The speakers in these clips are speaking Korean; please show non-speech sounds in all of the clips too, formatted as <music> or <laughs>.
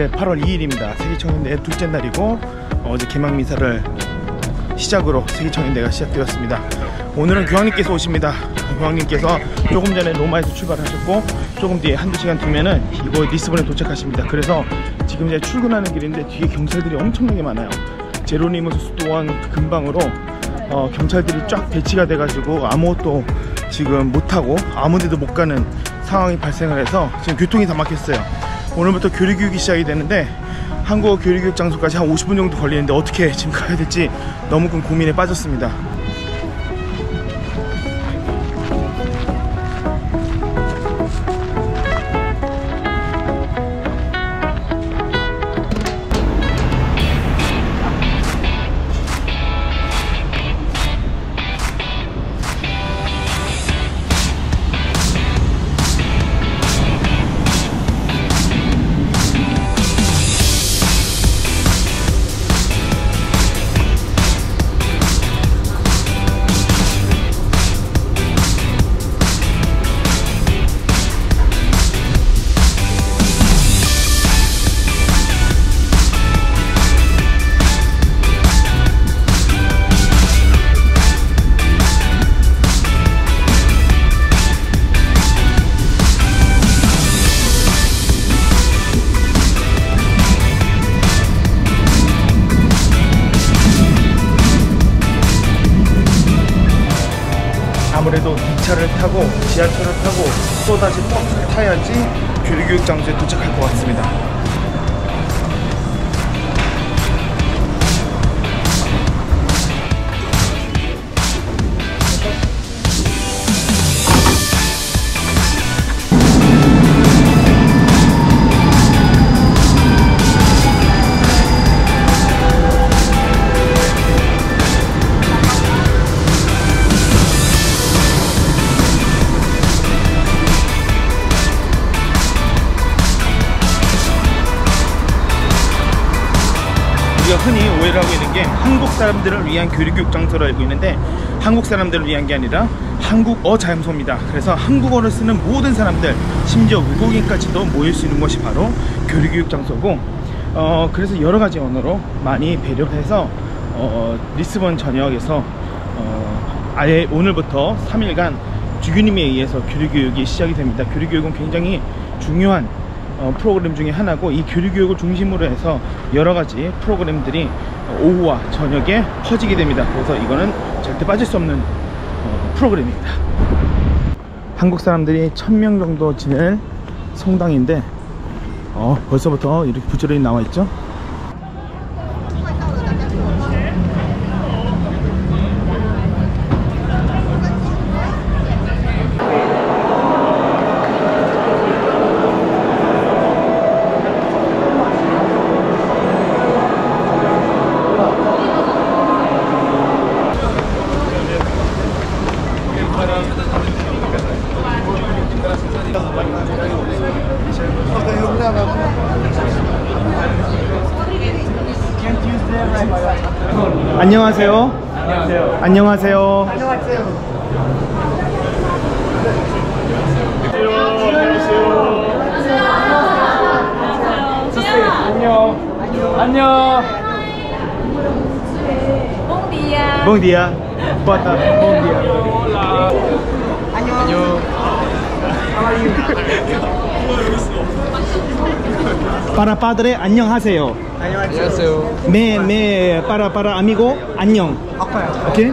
네, 8월 2일입니다. 세계청년대 둘째 날이고 어제 개막 미사를 시작으로 세계청년대가 시작되었습니다. 오늘은 교황님께서 오십니다. 교황님께서 조금 전에 로마에서 출발하셨고 조금 뒤에 한두 시간 뒤면은 이거 리스본에 도착하십니다. 그래서 지금 이제 출근하는 길인데 뒤에 경찰들이 엄청나게 많아요. 제로니무스 수도원 근방으로 어, 경찰들이 쫙 배치가 돼가지고 아무것도 지금 못하고 아무데도 못 가는 상황이 발생을 해서 지금 교통이 다 막혔어요. 오늘부터 교류교육이 시작이 되는데 한국어 교류교육 장소까지 한 50분 정도 걸리는데 어떻게 지금 가야 될지 너무 큰 고민에 빠졌습니다. 아무래도 기차를 타고 지하철을 타고 또 다시 버스를 타야지 교류교육 장소에 도착할 것 같습니다. 사람들을 위한 교류 교육 장소로 알고 있는데 한국 사람들을 위한 게 아니라 한국어 자연소입니다. 그래서 한국어를 쓰는 모든 사람들, 심지어 외국인까지도 모일 수 있는 것이 바로 교류 교육 장소고, 어, 그래서 여러 가지 언어로 많이 배려해서 어, 리스본 전역에서 어, 아예 오늘부터 3일간 주교님에 의해서 교류교육이 시작이 됩니다. 교류교육은 굉장히 중요한 어, 프로그램 중에 하나고 이 교류교육을 중심으로 해서 여러 가지 프로그램들이 오후와 저녁에 퍼지게 됩니다. 그래서 이거는 절대 빠질 수 없는 어, 프로그램입니다. 한국 사람들이 1000명 정도 지낼 성당인데 어, 벌써부터 이렇게 부지런히 나와 있죠. 안녕하세요. 안녕하세요. 안녕하세요. 안녕. 안녕. Bom dia. Boa tarde. Bom dia. 안녕. Para padre 안녕하세요. 안녕하세요. Me para para amigo 안녕. 오케이?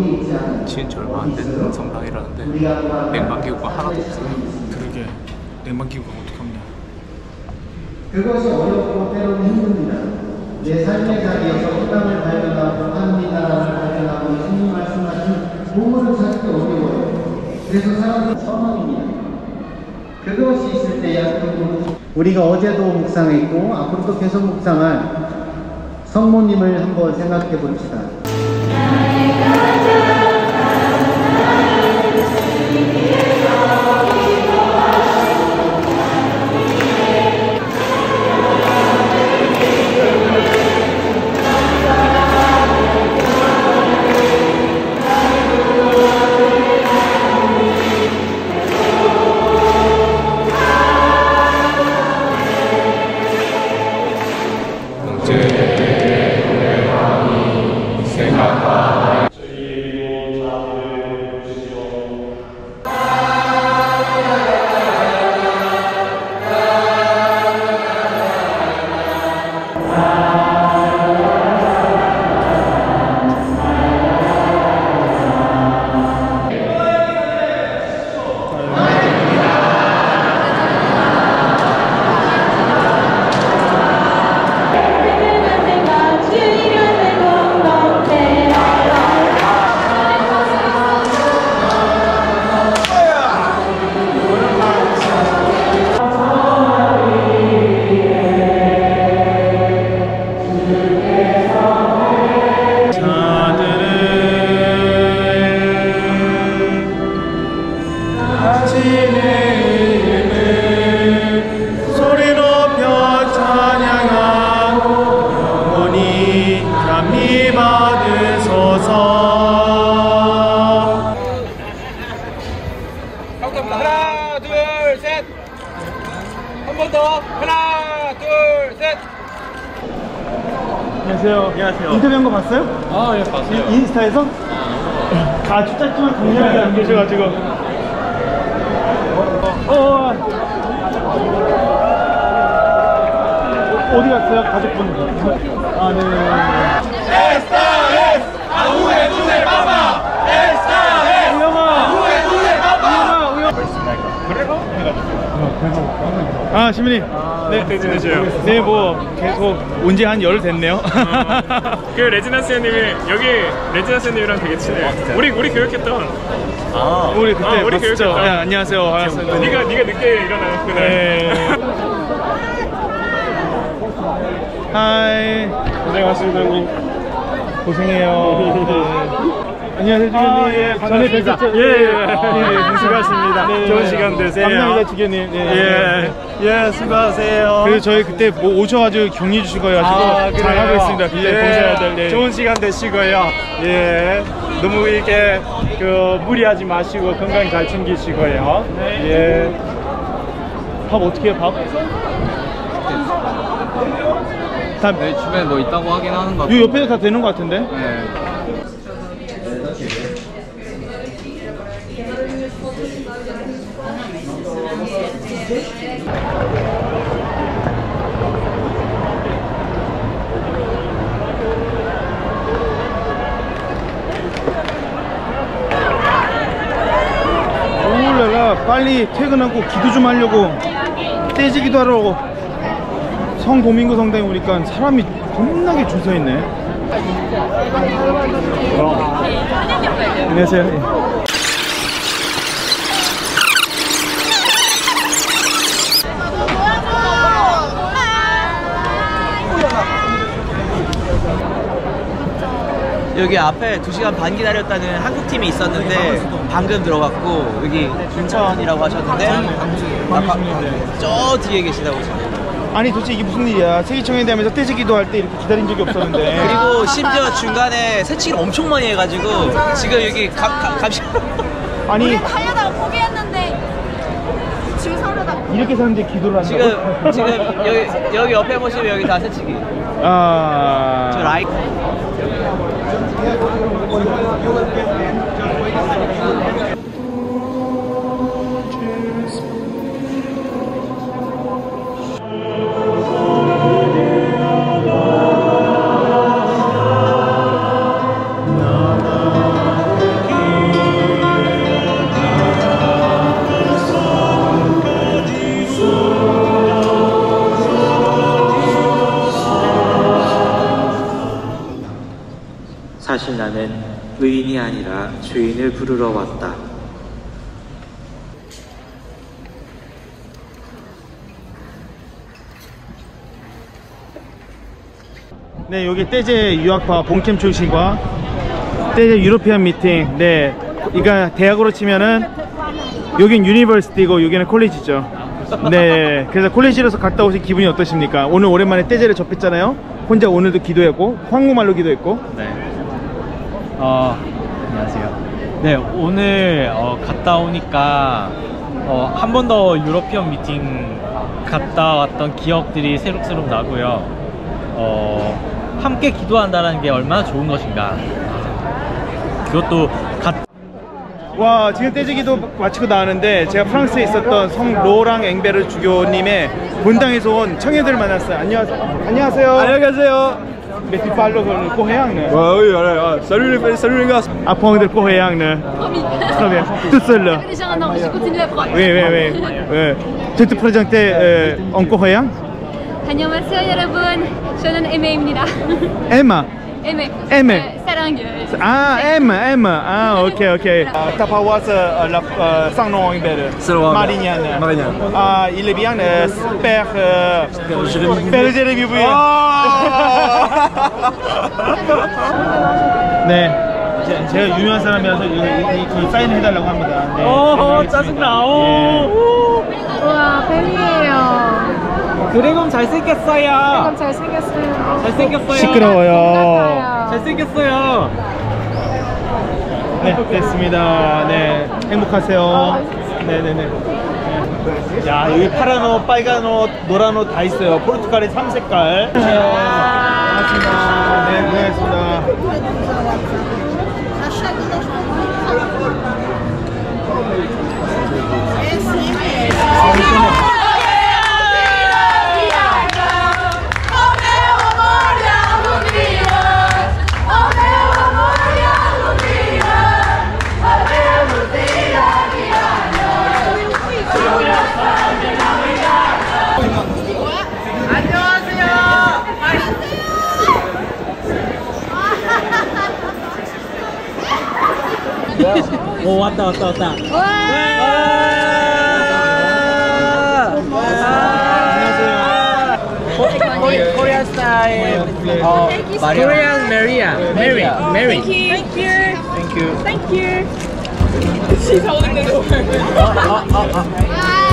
지 지은 지 얼마 안 된 성당이라는데 냉방기구가 하나도 없어요. 그러게 냉방기구가 어떡합냐. 그것이 어렵고 때로는 힘듭니다. 내 삶의 자리에서 희망을 발견하고 합니다라는 달라고 예수님 말씀하신 보물을 찾기 어려워요. 그래서 사람들은 소망입니다. 그것이 있을 때야 그 우리가 어제도 묵상했고 앞으로도 계속 묵상할 성모님을 한번 생각해 봅시다. 안녕하세요. 안녕하세요. 인터뷰한 거 봤어요? 아, 예, 봤어요. 인- 인스타에서? 아주 짧지만 강렬하게 안 계셔가지고. 어, 어. 어디 갔어요? 가족분? 아 네. 에스타에스! 아우의 눈에 봐봐 에스타에스! 우영아! 아우의 눈에 봐봐 우영아 그래서 해가지고. 아 시민이 네 지내셔요? 네 뭐 계속 온 지 한 열 됐네요 그 레지나스님이 여기 레지나스님이랑 되게 친해요. 우리 우리 교육했던. 우리 그때 아, 우리 봤었죠 교육했다. 네, 안녕하세요 반갑습니다 네가 네가 늦게 일어나는 네. <laughs> 하이. 고생하셨습니다 형님. 고생해요. <laughs> 네. 안녕하세요, 주교님. 아, 예, 전에 반갑습니다. 뵀었죠? 예, 예. 예, 수고하셨습니다. 좋은 시간 되세요. 감사합니다, 주교님. 네. 예, 예, 수고하세요. 그래서 저희 그때 뭐 오셔가지고 격려 주시고 해가지고 아, 잘 하고 있습니다. 그때 예, 봉사자들. 네. 좋은 시간 되시고요. 예. 너무 이렇게 그 무리하지 마시고 건강 잘 챙기시고요. 예. 밥 어떻게 해요, 밥? 다, 네, 주변에 뭐 있다고 하긴 하는 것요 옆에도 다 되는 것 같은데? 네. 오늘라 빨리 퇴근하고 기도 좀 하려고 떼지기도 하려고 성도민구 성당에 오니까 사람이 겁나게 줄 서 있네. 안녕하세요. 여기 앞에 2시간 반 기다렸다는 한국 팀이 있었는데 방금 들어갔고 여기 준천이라고 하셨는데 아까 저 뒤에 계시다고 지금. 아니 도대체 이게 무슨 일이야? 세계청에 대하면 서 떼지기도 할 때 이렇게 기다린 적이 없었는데. <laughs> 그리고 심지어 중간에 새치기를 엄청 많이 해가지고 지금 여기 감, 감, 감시 아니 우리도 하려다가 포기했는데 줄 서려다가 이렇게 사는데 기도를 한다고? 지금 지금 여기 여기 옆에 보시면 여기 다 새치기 아. 저 라이 사 Yeah, you're going to get in. 의인이 아니라 죄인을 부르러 왔다. 네, 여기 떼제 유학파 본캠 출신과 떼제 European Meeting. 네, 그러니까 대학으로 치면은 여긴 university고 여기는 college죠. 네, 그래서 college로서 갔다 오신 기분이 어떠십니까? 오늘 오랜만에 떼제를 접했잖아요. 혼자 오늘도 기도했고 한국말로 기도했고. 네. 어, 안녕하세요. 네, 오늘 어, 갔다 오니까 어, 한 번 더 유러피언 미팅 갔다 왔던 기억들이 새록새록 나고요. 어, 함께 기도한다는 게 얼마나 좋은 것인가. 그것도 같 와 지금 떼지기도 마치고 나왔는데 제가 프랑스에 있었던 성 로랑 앵베르 주교님의 본당에서 온 청년들을 만났어요. 안녕하세요. 안녕하세요. 안녕하세요. Mais tu parles le coréen, ne? oui, voilà. Salut les, salut les gars. Apprendre le coréen, ne? Promis. Très bien. Tout seul, là. Déjà un an, je continue à apprendre. Oui, oui, oui. oui. Tu te présenter euh, en coréen? 안녕하세요 여러분. 저는 에메입니다. Emma. 에메. 에메. 네, 사랑. Ah, M, M. Ah, ok, ok. Euh, ta paroisse, euh, la, euh, sans nom, Embelle. Marignane. Marignane. Ah, il est bien, euh, Père, euh, Père Jérémy Bouillon. 네. 제- 제가 유명한 사람이라서 이, 이, 이 사인을 해달라고 합니다. 네. 어, 짜증나. 오. 우와 뱀이에요. 드래곤 잘생겼어요. 잘생겼어요. 잘생겼어요. 시끄러워요. 잘생겼어요. 네, 됐습니다. 네, 행복하세요. 네네네. 네. 야, 여기 파란 옷, 빨간 옷, 노란 옷 다 있어요. 포르투갈의 3색깔. 반갑습니다. 네, 고생하셨습니다. 오, 왔다, 왔다, 왔다. 코리안 스타일. 어, 코리안 메리아. 메리. 메리. Thank you. Thank you. Thank you. 어, 어, 어, 어. 와.